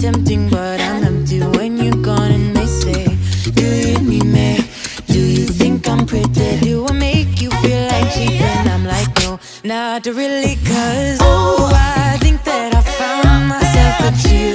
tempting, but I'm empty when you're gone. And they say, Do you need me? Do you think I'm pretty? Do I make you feel like cheating? I'm like, No, not really, cause.